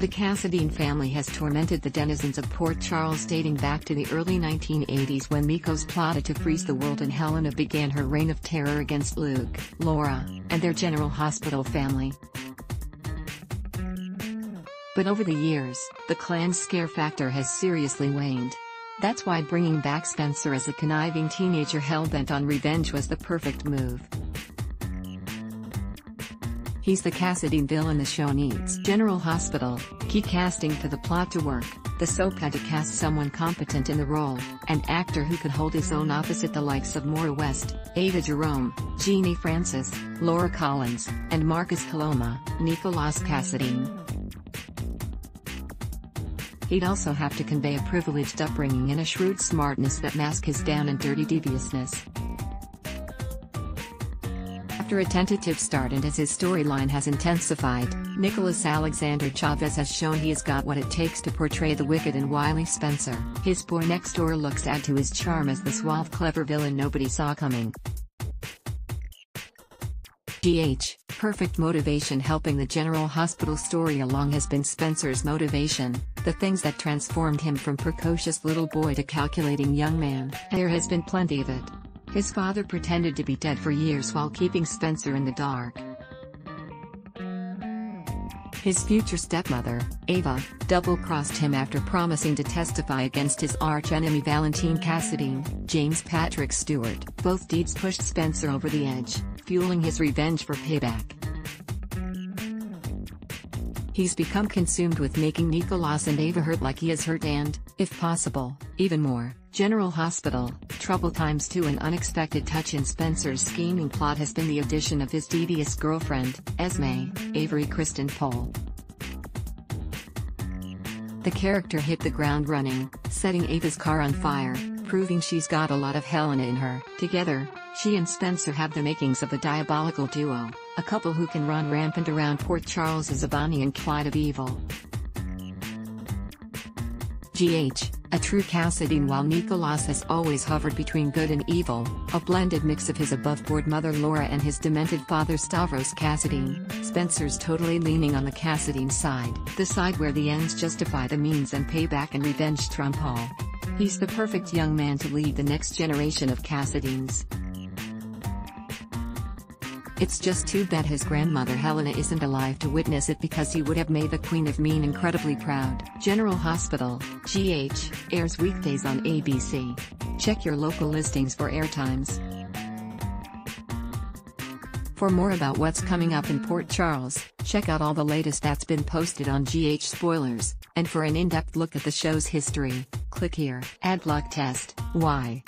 The Cassadine family has tormented the denizens of Port Charles dating back to the early 1980s when Mikkos plotted to freeze the world and Helena began her reign of terror against Luke, Laura, and their General Hospital family. But over the years, the clan's scare factor has seriously waned. That's why bringing back Spencer as a conniving teenager hell-bent on revenge was the perfect move. He's the Cassadine villain the show needs. General Hospital, key casting for the plot to work, the soap had to cast someone competent in the role, an actor who could hold his own opposite the likes of Maura West, Ava Jerome, Genie Francis, Laura Collins, and Marcus Coloma, Nicholas Cassadine. He'd also have to convey a privileged upbringing and a shrewd smartness that mask his down and dirty deviousness. After a tentative start and as his storyline has intensified, Nicholas Alexander Chavez has shown he has got what it takes to portray the wicked and wily Spencer. His boy next door looks add to his charm as the suave clever villain nobody saw coming. GH, perfect motivation helping the General Hospital story along has been Spencer's motivation, the things that transformed him from precocious little boy to calculating young man. There has been plenty of it. His father pretended to be dead for years while keeping Spencer in the dark. His future stepmother, Ava, double-crossed him after promising to testify against his arch-enemy Valentine Cassadine, James Patrick Stewart. Both deeds pushed Spencer over the edge, fueling his revenge for payback. He's become consumed with making Nicholas and Ava hurt like he is hurt and, if possible, even more. General Hospital, Trouble Times 2 An unexpected touch in Spencer's scheming plot has been the addition of his devious girlfriend, Esme, Avery Kristen Pohl. The character hit the ground running, setting Ava's car on fire, proving she's got a lot of Helena in her. Together, she and Spencer have the makings of a diabolical duo, a couple who can run rampant around Port Charles as a and Clyde of evil. GH, a true Cassadine while Nicholas has always hovered between good and evil, a blended mix of his above-board mother Laura and his demented father Stavros Cassadine, Spencer's totally leaning on the Cassadine side, the side where the ends justify the means and payback and revenge trump all. He's the perfect young man to lead the next generation of Cassadines. It's just too bad his grandmother Helena isn't alive to witness it because he would have made the Queen of Mean incredibly proud. General Hospital, GH, airs weekdays on ABC. Check your local listings for airtimes. For more about what's coming up in Port Charles, check out all the latest that's been posted on GH Spoilers, and for an in-depth look at the show's history, click here. Ad block test, why?